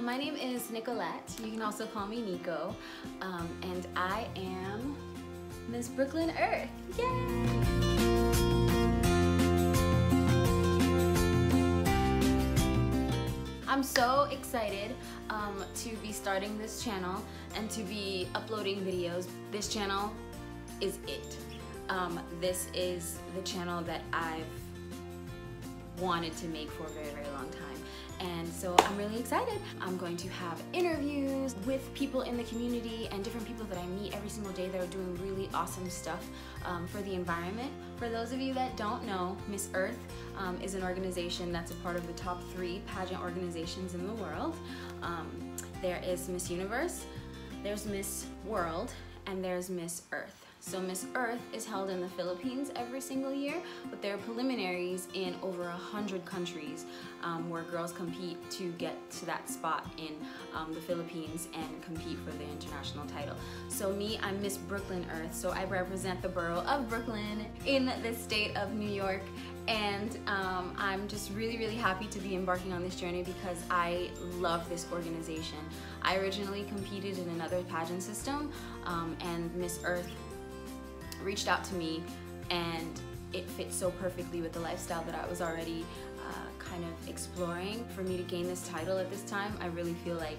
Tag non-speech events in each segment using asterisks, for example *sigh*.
Miss Nicolette. You can also call me Nico. Um, and I am Miss Brooklyn Earth. Yay! I'm so excited um, to be starting this channel and to be uploading videos. This channel is it. Um, this is the channel that I've wanted to make for a very, very long time. And so I'm really excited. I'm going to have interviews with people in the community and different people that I meet every single day that are doing really awesome stuff um, for the environment. For those of you that don't know, Miss Earth um, is an organization that's a part of the top three pageant organizations in the world. Um, there is Miss Universe, there's Miss World, and there's Miss Earth. So Miss Earth is held in the Philippines every single year, but there are preliminaries in over a hundred countries um, where girls compete to get to that spot in um, the Philippines and compete for the international title. So me, I'm Miss Brooklyn Earth, so I represent the borough of Brooklyn in the state of New York and um, I'm just really really happy to be embarking on this journey because I love this organization. I originally competed in another pageant system um, and Miss Earth reached out to me and it fit so perfectly with the lifestyle that I was already uh, kind of exploring. For me to gain this title at this time, I really feel like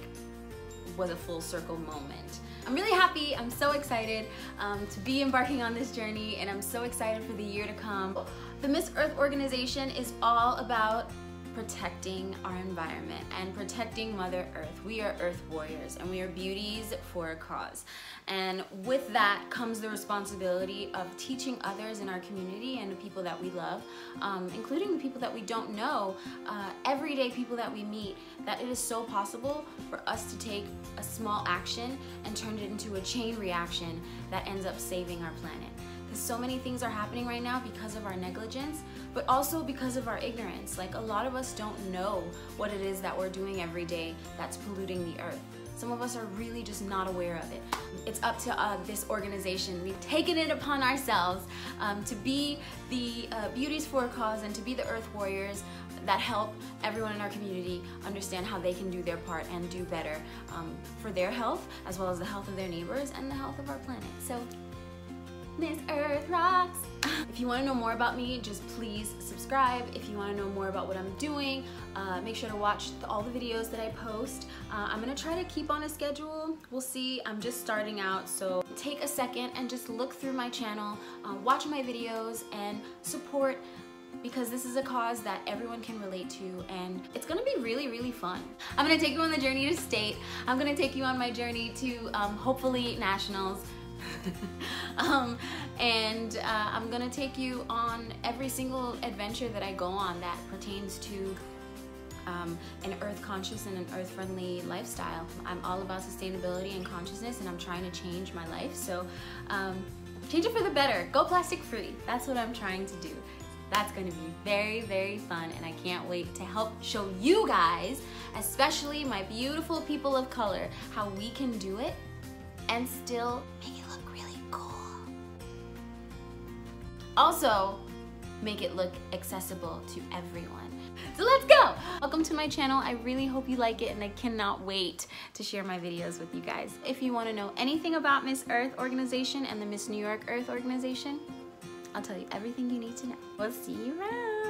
was a full circle moment. I'm really happy, I'm so excited um, to be embarking on this journey and I'm so excited for the year to come. The Miss Earth organization is all about protecting our environment and protecting Mother Earth. We are Earth warriors and we are beauties for a cause. And with that comes the responsibility of teaching others in our community and the people that we love, um, including the people that we don't know, uh, everyday people that we meet, that it is so possible for us to take a small action and turn it into a chain reaction that ends up saving our planet. So many things are happening right now because of our negligence, but also because of our ignorance. Like a lot of us don't know what it is that we're doing every day that's polluting the earth. Some of us are really just not aware of it. It's up to uh, this organization. We've taken it upon ourselves um, to be the uh, Beauties for a Cause and to be the Earth Warriors that help everyone in our community understand how they can do their part and do better um, for their health as well as the health of their neighbors and the health of our planet. So *laughs* If you want to know more about me, just please subscribe. If you want to know more about what I'm doing, uh, make sure to watch all the videos that I post. Uh, I'm to try to keep on a schedule. We'll see. I'm just starting out, so take a second and just look through my channel, uh, watch my videos, and support because this is a cause that everyone can relate to and it's gonna be really really fun i'm gonna take you on the journey to state i'm gonna take you on my journey to um, hopefully nationals *laughs* um, and uh, I'm gonna take you on every single adventure that I go on that pertains to um, an earth conscious and an earth friendly lifestyle. I'm all about sustainability and consciousness and I'm trying to change my life. So um, change it for the better. Go plastic free. That's what I'm trying to do. That's gonna be very, very fun and I can't wait to help show you guys, especially my beautiful people of color, how we can do it and still make it Also, make it look accessible to everyone. So let's go! Welcome to my channel. I really hope you like it and I cannot wait to share my videos with you guys. If you want to know anything about Miss Earth organization and the Miss New York Earth organization, I'll tell you everything you need to know. We'll see you around.